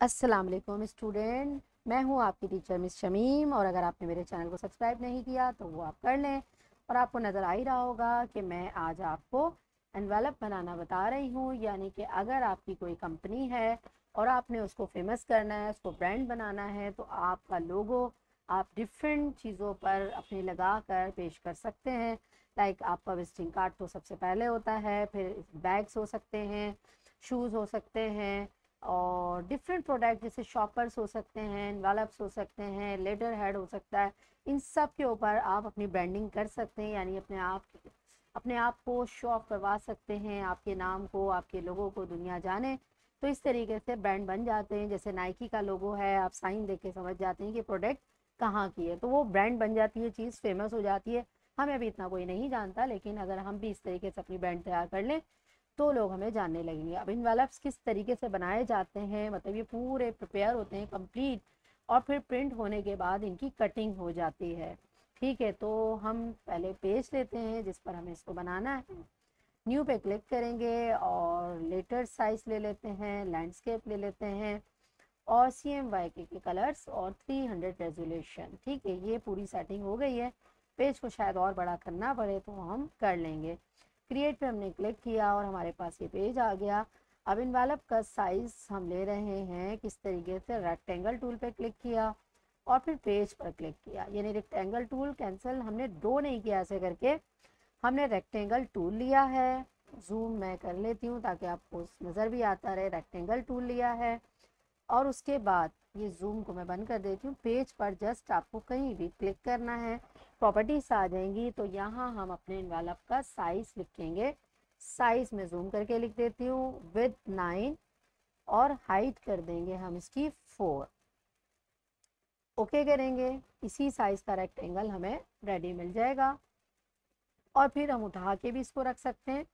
अस्सलाम वालेकुम स्टूडेंट। मैं हूँ आपकी टीचर मिस शमीम, और अगर आपने मेरे चैनल को सब्सक्राइब नहीं किया तो वो आप कर लें। और आपको नज़र आ ही रहा होगा कि मैं आज आपको एनवेलप बनाना बता रही हूँ, यानी कि अगर आपकी कोई कंपनी है और आपने उसको फ़ेमस करना है, उसको ब्रांड बनाना है तो आपका लोगो आप डिफरेंट चीज़ों पर अपने लगा कर पेश कर सकते हैं। लाइक आपका विजिटिंग कार्ड तो सबसे पहले होता है, फिर बैग्स हो सकते हैं शूज़ हो सकते हैं और डिफरेंट प्रोडक्ट जैसे शॉपर्स हो सकते हैं वालप्स हो सकते हैं लेडर हेड हो सकता है, इन सब के ऊपर आप अपनी ब्रांडिंग कर सकते हैं, यानी अपने आप अपने आप को शो ऑफ़ करवा सकते हैं, आपके नाम को, आपके लोगों को दुनिया जाने। तो इस तरीके से ब्रांड बन जाते हैं, जैसे नाइकी का लोगो है, आप साइन देख के समझ जाते हैं कि प्रोडक्ट कहाँ की है। तो वो ब्रांड बन जाती है, चीज़ फ़ेमस हो जाती है। हमें अभी इतना कोई नहीं जानता, लेकिन अगर हम भी इस तरीके से अपनी ब्रांड तैयार कर लें तो लोग हमें जानने लगेंगे। अब इन वेलप्स किस तरीके से बनाए जाते हैं? मतलब ये पूरे प्रिपेयर होते हैं कंप्लीट और फिर प्रिंट होने के बाद इनकी कटिंग हो जाती है। ठीक है तो हम पहले पेज लेते हैं जिस पर हमें इसको बनाना है। न्यू पे क्लिक करेंगे और लेटर साइज़ ले लेते हैं लैंडस्केप ले लेते हैं और सी एम वाई के के कलर्स और 300 रेजोल्यूशन ठीक है, ये पूरी सेटिंग हो गई है। पेज को शायद और बड़ा करना पड़े तो हम कर लेंगे। क्रिएट पे हमने क्लिक किया और हमारे पास ये पेज आ गया। अब इन वालप का साइज़ हम ले रहे हैं, किस तरीके से रेक्टेंगल टूल पे क्लिक किया और फिर पेज पर क्लिक किया। यानी रेक्टेंगल टूल कैंसिल हमने दो नहीं किया ऐसे करके। हमने रेक्टेंगल टूल लिया है। जूम मैं कर लेती हूँ ताकि आपको नज़र भी आता रहे। रेक्टेंगल टूल लिया है और उसके बाद ये जूम को मैं बंद कर देती हूँ। पेज पर जस्ट आपको कहीं भी क्लिक करना है। प्रॉपर्टीज़ आ जाएँगी तो यहाँ हम अपने इन्वेलप का साइज़ लिखेंगे। साइज़ में जूम करके लिख देती हूँ। विद नाइन और हाइट कर देंगे हम इसकी फोर ओके okay करेंगे। इसी साइज़ का रेक्टेंगल हमें रेडी मिल जाएगा। और फिर हम उठा के भी इसको रख सकते हैं।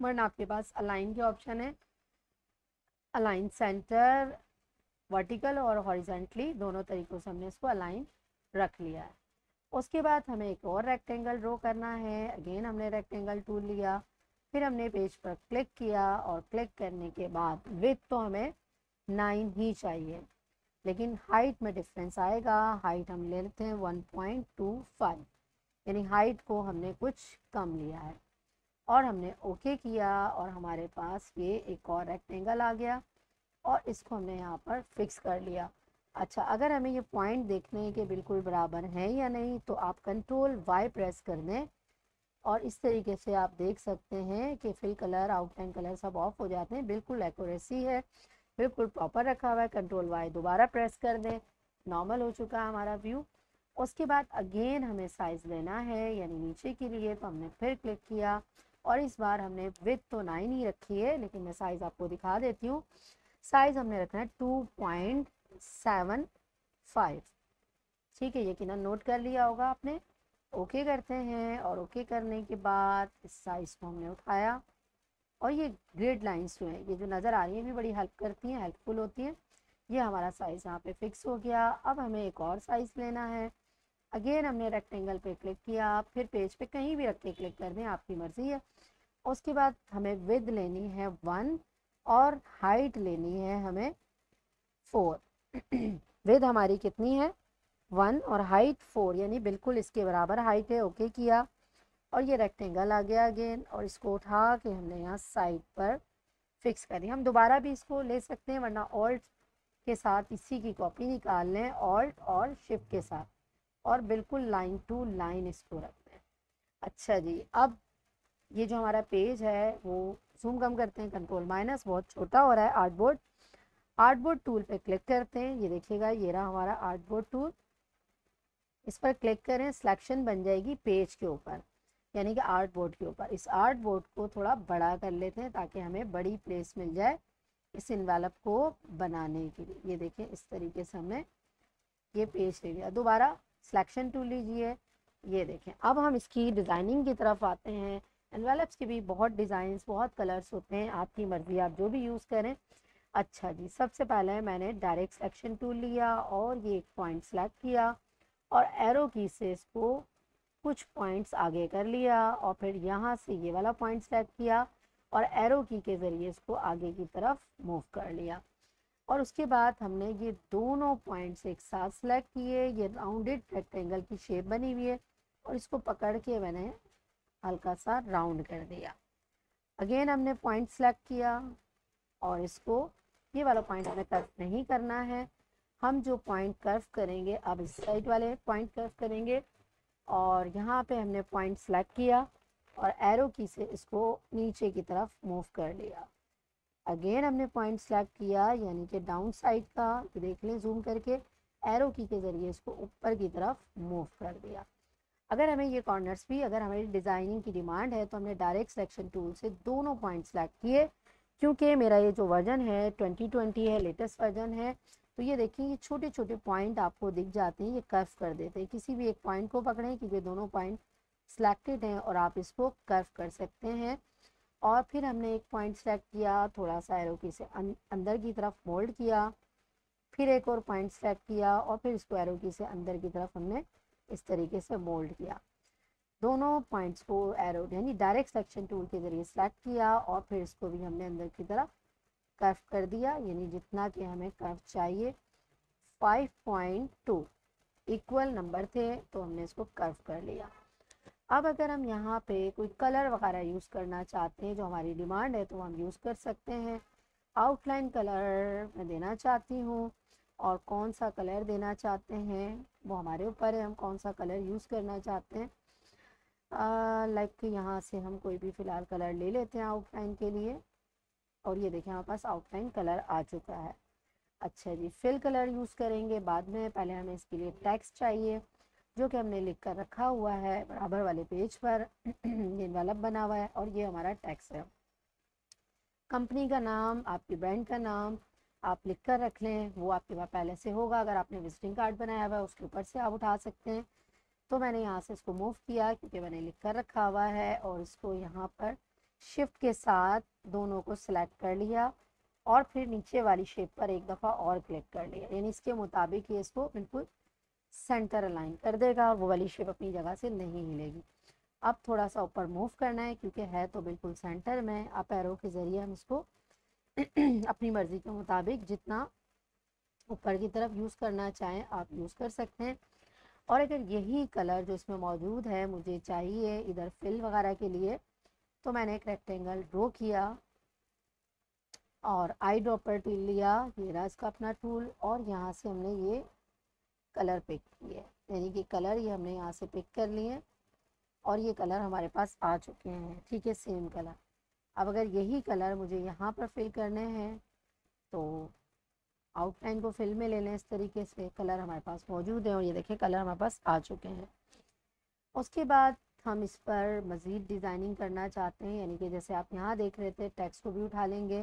वरना आपके पास अलाइन के ऑप्शन है। अलाइन सेंटर वर्टिकल और हॉरिजेंटली दोनों तरीक़ों से हमने इसको अलाइन रख लिया है। उसके बाद हमें एक और रेक्टेंगल ड्रॉ करना है। अगेन हमने रेक्टेंगल टूल लिया, फिर हमने पेज पर क्लिक किया और क्लिक करने के बाद विथ तो हमें नाइन ही चाहिए। लेकिन हाइट में डिफरेंस आएगा। हाइट हम ले लेते हैं वन पॉइंट टू फाइव यानी हाइट को हमने कुछ कम लिया है। और हमने ओके किया और हमारे पास ये एक और रेक्टेंगल आ गया और इसको हमने यहाँ पर फिक्स कर लिया। अच्छा अगर हमें ये पॉइंट देखने के बिल्कुल बराबर हैं या नहीं तो आप कंट्रोल वाई प्रेस कर दें और इस तरीके से आप देख सकते हैं कि फिल कलर आउटलाइन कलर सब ऑफ़ हो जाते हैं। बिल्कुल एक्यूरेसी है, बिल्कुल प्रॉपर रखा हुआ है। कंट्रोल वाई दोबारा प्रेस कर दें नॉर्मल हो चुका है हमारा व्यू उसके बाद अगेन हमें साइज़ लेना है, यानी नीचे के लिए तो हमने फिर क्लिक किया और इस बार हमने विथ तो नाइन ही रखी है, लेकिन मैं साइज़ आपको दिखा देती हूँ। साइज़ हमने रखना है टू पॉइंट सेवन फाइव। ठीक है यकीन नोट कर लिया होगा आपने। ओके करते हैं और ओके करने के बाद इस साइज़ को हमने उठाया। और ये ग्रेड लाइंस जो हैं, ये जो नज़र आ रही हैं भी बड़ी हेल्प करती हैं हेल्पफुल होती हैं। ये हमारा साइज़ यहाँ पे फिक्स हो गया। अब हमें एक और साइज़ लेना है। अगेन हमने रेक्टेंगल पे क्लिक किया। फिर पेज पे कहीं भी रख के क्लिक कर दें, आपकी मर्ज़ी है। उसके बाद हमें विद लेनी है वन और हाइट लेनी है हमें फोर विद हमारी कितनी है? वन और हाइट फोर, यानी बिल्कुल इसके बराबर हाइट है, ओके किया। और ये रेक्टेंगल आ गया अगेन और इसको उठा के हमने यहाँ साइड पर फिक्स कर दिया। हम दोबारा भी इसको ले सकते हैं, वरना ऑल्ट के साथ इसी की कॉपी निकाल लें ऑल्ट और शिफ्ट के साथ। और बिल्कुल लाइन टू लाइन इसको रख दें। अच्छा जी, अब ये जो हमारा पेज है, वो जूम कम करते हैं कंट्रोल माइनस बहुत छोटा हो रहा है आर्टबोर्ड आर्टबोर्ड टूल पे क्लिक करते हैं। ये देखिएगा, ये रहा हमारा आर्ट बोर्ड टूल। इस पर क्लिक करें, सिलेक्शन बन जाएगी पेज के ऊपर, यानी कि आर्ट बोर्ड के ऊपर। इस आर्ट बोर्ड को थोड़ा बड़ा कर लेते हैं ताकि हमें बड़ी प्लेस मिल जाए इस इन्वेलप को बनाने के लिए। ये देखें इस तरीके से हमने ये पेज ले लिया। दोबारा सिलेक्शन टूल लीजिए। ये देखें, अब हम इसकी डिज़ाइनिंग की तरफ़ आते हैं। एनवेलप्स के भी बहुत डिज़ाइंस बहुत कलर्स होते हैं। आपकी मर्ज़ी, आप जो भी यूज़ करें। अच्छा जी, सबसे पहले मैंने डायरेक्ट सेक्शन टूल लिया और ये एक पॉइंट सेलेक्ट किया और एरो की से इसको कुछ पॉइंट्स आगे कर लिया और फिर यहाँ से ये वाला पॉइंट सेलेक्ट किया और एरो की के ज़रिए इसको आगे की तरफ़ मूव कर लिया। और उसके बाद हमने ये दोनों पॉइंट्स एक साथ सेलेक्ट किए, ये राउंडेड रेक्टेंगल की शेप बनी हुई है और इसको पकड़ के मैंने हल्का सा राउंड कर दिया। अगेन हमने पॉइंट सेलेक्ट किया और इसको ये वाला पॉइंट हमें कर्व नहीं करना है। हम जो पॉइंट कर्व करेंगे, अब इस साइड वाले पॉइंट कर्व करेंगे और यहाँ पे हमने पॉइंट सेलेक्ट किया और एरो की से इसको नीचे की तरफ़ मूव कर लिया। अगेन हमने पॉइंट सेलेक्ट किया, यानी कि डाउन साइड का देख लें जूम करके एरो की के ज़रिए इसको ऊपर की तरफ़ मूव कर दिया। अगर हमें ये कॉर्नर्स भी, अगर हमारी डिज़ाइनिंग की डिमांड है तो हमने डायरेक्ट सिलेक्शन टूल से दोनों पॉइंट सेलेक्ट किए। क्योंकि मेरा ये जो वर्जन है 2020 है लेटेस्ट वर्जन है तो ये देखिए ये छोटे छोटे पॉइंट आपको दिख जाते हैं ये कर्व कर देते हैं। किसी भी एक पॉइंट को पकड़ें क्योंकि दोनों पॉइंट सिलेक्टेड हैं और आप इसको कर्व कर सकते हैं। और फिर हमने एक पॉइंट सेलेक्ट किया थोड़ा सा एरो की से अं, अंदर की तरफ़ मोल्ड किया फिर एक और पॉइंट सेलेक्ट किया और फिर इसको एरो की से अंदर की तरफ़ हमने इस तरीके से मोल्ड किया। दोनों पॉइंट्स को एरो यानी डायरेक्ट सेक्शन टूल के ज़रिए सेलेक्ट किया और फिर इसको भी हमने अंदर की तरफ़ कर्व कर दिया, यानी जितना कि हमें कर्व चाहिए। 5.2 इक्वल नंबर थे तो हमने इसको कर्व कर लिया। अब अगर हम यहाँ पे कोई कलर वगैरह यूज़ करना चाहते हैं, जो हमारी डिमांड है तो हम यूज़ कर सकते हैं। आउटलाइन कलर मैं देना चाहती हूँ और कौन सा कलर देना चाहते हैं, वो हमारे ऊपर है, हम कौन सा कलर यूज़ करना चाहते हैं। लाइक यहाँ से हम कोई भी फ़िलहाल कलर ले लेते हैं आउटलाइन के लिए। और ये देखें हमारे पास आउटलाइन कलर आ चुका है। अच्छा जी फिल कलर यूज़ करेंगे बाद में। पहले हमें इसके लिए टेक्स्ट चाहिए, जो कि हमने लिख कर रखा हुआ है बराबर वाले पेज पर। ये वाला बना हुआ है और ये हमारा टैक्स है। कंपनी का नाम, आपकी ब्रांड का नाम, आप लिख कर रख लें। वो आपके पास पहले से होगा। अगर आपने विजिटिंग कार्ड बनाया हुआ है, उसके ऊपर से आप उठा सकते हैं। तो मैंने यहाँ से इसको मूव किया क्योंकि मैंने लिख कर रखा हुआ है और इसको यहाँ पर शिफ्ट के साथ दोनों को सिलेक्ट कर लिया और फिर नीचे वाली शेप पर एक दफ़ा और क्लिक कर लिया। यानी इसके मुताबिक ये इसको बिल्कुल सेंटर अलाइन कर देगा। वो वाली शेप अपनी जगह से नहीं हिलेगी। अब थोड़ा सा ऊपर मूव करना है क्योंकि है तो बिल्कुल सेंटर में। आप एरो के ज़रिए हम इसको अपनी मर्ज़ी के मुताबिक जितना ऊपर की तरफ़ यूज़ करना चाहें आप यूज़ कर सकते हैं। और अगर यही कलर जो इसमें मौजूद है मुझे चाहिए इधर फिल वगैरह के लिए तो मैंने एक रेक्टेंगल ड्रॉ किया और आई ड्रॉपर टूल लिया। ये रहा इसका अपना टूल और यहाँ से हमने ये कलर पिक किए। यानी कि कलर ये हमने यहाँ से पिक कर लिए और ये कलर हमारे पास आ चुके हैं। ठीक है सेम कलर अब अगर यही कलर मुझे यहाँ पर फिल करने हैं तो आउटलाइन को फिल में ले लें इस तरीके से कलर हमारे पास मौजूद है और ये देखिए कलर हमारे पास आ चुके हैं। उसके बाद हम इस पर मज़ीद डिज़ाइनिंग करना चाहते हैं, यानी कि जैसे आप यहाँ देख रहे थे टैक्स को भी उठा लेंगे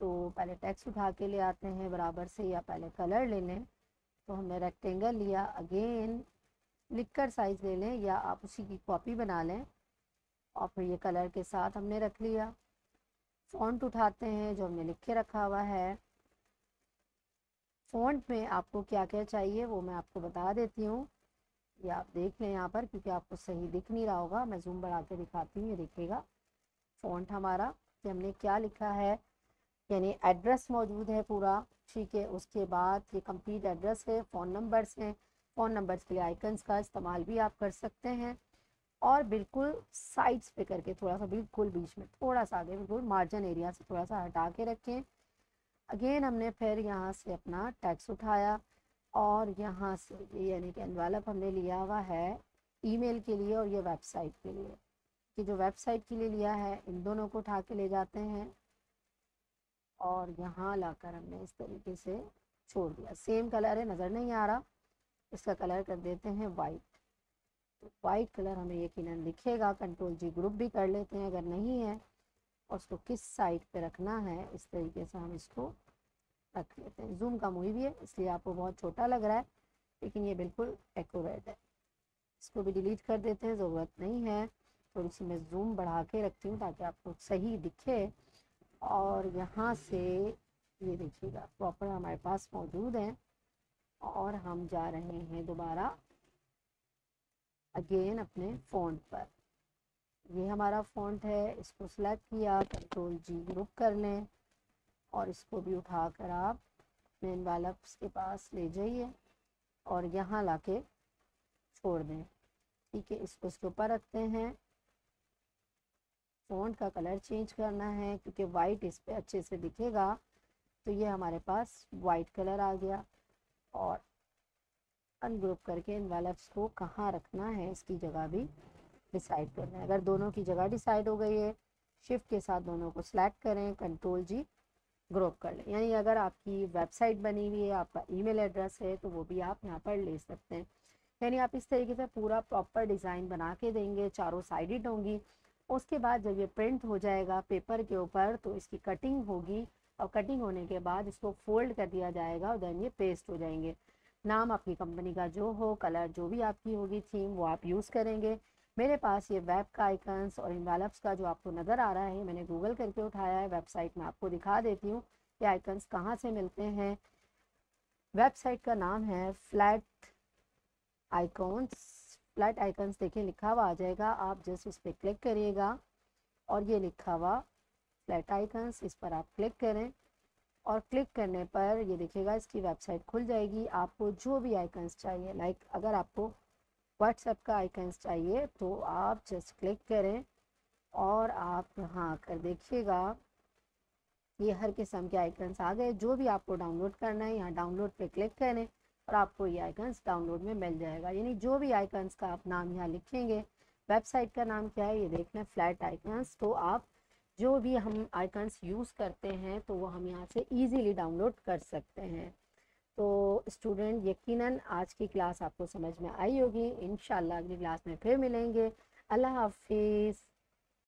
तो पहले टैक्स उठा के ले आते हैं बराबर से, या पहले कलर ले लें। तो हमने रेक्टेंगल लिया अगेन लिख कर साइज़ ले लें, या आप उसी की कॉपी बना लें, और फिर ये कलर के साथ हमने रख लिया। फ़ॉन्ट उठाते हैं, जो हमने लिख के रखा हुआ है। फ़ॉन्ट में आपको क्या क्या चाहिए, वो मैं आपको बता देती हूँ। ये आप देख लें यहाँ पर, क्योंकि आपको सही दिख नहीं रहा होगा, मैं जूम बढ़ा के दिखाती हूँ, ये देखिएगा। फ़ॉन्ट हमारा, कि हमने क्या लिखा है, यानी एड्रेस मौजूद है पूरा, ठीक है, उसके बाद ये कंप्लीट एड्रेस है फ़ोन नंबर्स हैं फ़ोन नंबर्स के लिए आइकन्स का इस्तेमाल भी आप कर सकते हैं। और बिल्कुल साइड्स पे करके थोड़ा सा, बिल्कुल बीच में, थोड़ा सा आगे, बिल्कुल मार्जिन एरिया से थोड़ा सा हटा के रखें। अगेन हमने फिर यहाँ से अपना टैक्स उठाया और यहाँ से यानी कि एनवेलप हमने लिया हुआ है ईमेल के लिए और ये वेबसाइट के लिए। कि जो वेबसाइट के लिए लिया है, इन दोनों को उठा के ले जाते हैं और यहाँ लाकर हमने इस तरीके से छोड़ दिया। सेम कलर है, नज़र नहीं आ रहा। इसका कलर कर देते हैं वाइट तो वाइट कलर हमें यकीन दिखेगा। कंट्रोल जी ग्रुप भी कर लेते हैं, अगर नहीं है और उसको किस साइड पे रखना है, इस तरीके से हम इसको रख लेते हैं। जूम कम हुई भी है, इसलिए आपको बहुत छोटा लग रहा है, लेकिन ये बिल्कुल एक्यूरेट है। इसको भी डिलीट कर देते हैं, ज़रूरत नहीं है। थोड़ी सी मैं जूम बढ़ा के रखती हूँ ताकि आपको सही दिखे। और यहाँ से ये देखिएगा प्रॉपर हमारे पास मौजूद है। और हम जा रहे हैं दोबारा अगेन अपने फ़ोन पर। ये हमारा फ़ॉन्ट है, इसको सेलेक्ट किया कंट्रोल जी ग्रुप कर लें और इसको भी उठा कर आप इन्वेलप्स के पास ले जाइए और यहाँ ला के छोड़ दें। ठीक है, इसको इसके ऊपर रखते हैं। फ़ॉन्ट का कलर चेंज करना है, क्योंकि वाइट इस पर अच्छे से दिखेगा तो ये हमारे पास वाइट कलर आ गया और अनग्रुप करके इन्वेलप्स को कहाँ रखना है, इसकी जगह भी डिसाइड करना है। अगर दोनों की जगह डिसाइड हो गई है शिफ्ट के साथ दोनों को सिलेक्ट करें कंट्रोल जी ग्रुप कर लें। यानी अगर आपकी वेबसाइट बनी हुई है, आपका ईमेल एड्रेस है तो वो भी आप यहाँ पर ले सकते हैं। यानी आप इस तरीके से पूरा प्रॉपर डिज़ाइन बना के देंगे, चारों साइडेड होंगी उसके बाद जब ये प्रिंट हो जाएगा पेपर के ऊपर तो इसकी कटिंग होगी। और कटिंग होने के बाद इसको फोल्ड कर दिया जाएगा और देन ये पेस्ट हो जाएँगे। नाम आपकी कंपनी का जो हो कलर जो भी आपकी होगी थीम वो आप यूज़ करेंगे। मेरे पास ये वेब का आइकन्स और इन्वेलप्स का जो आपको नज़र आ रहा है, मैंने गूगल करके उठाया है। वेबसाइट में आपको दिखा देती हूँ ये आइकन्स कहाँ से मिलते हैं। वेबसाइट का नाम है फ्लैट आइकॉन्स फ्लैट आइकन्स देखिए, लिखा हुआ आ जाएगा। आप जस्ट इस पर क्लिक करिएगा और ये लिखा हुआ फ्लैट आइकन्स इस पर आप क्लिक करें और क्लिक करने पर ये देखिएगा, इसकी वेबसाइट खुल जाएगी। आपको जो भी आइकन्स चाहिए लाइक अगर आपको व्हाट्सएप का आइकन्स चाहिए तो आप जस्ट क्लिक करें और आप यहाँ आकर देखिएगा, ये हर किस्म के आइकन्स आ गए। जो भी आपको डाउनलोड करना है, यहाँ डाउनलोड पे क्लिक करें और आपको ये आइकन्स डाउनलोड में मिल जाएगा। यानी जो भी आइकन्स का आप नाम यहाँ लिखेंगे वेबसाइट का नाम क्या है, ये देख लें फ्लैट आइकन्स तो आप जो भी हम आइकन्स यूज़ करते हैं तो वो हम यहाँ से इजीली डाउनलोड कर सकते हैं। तो स्टूडेंट यकीनन आज की क्लास आपको समझ में आई होगी। इन अगली क्लास में फिर मिलेंगे। अल्लाह हाफिज़।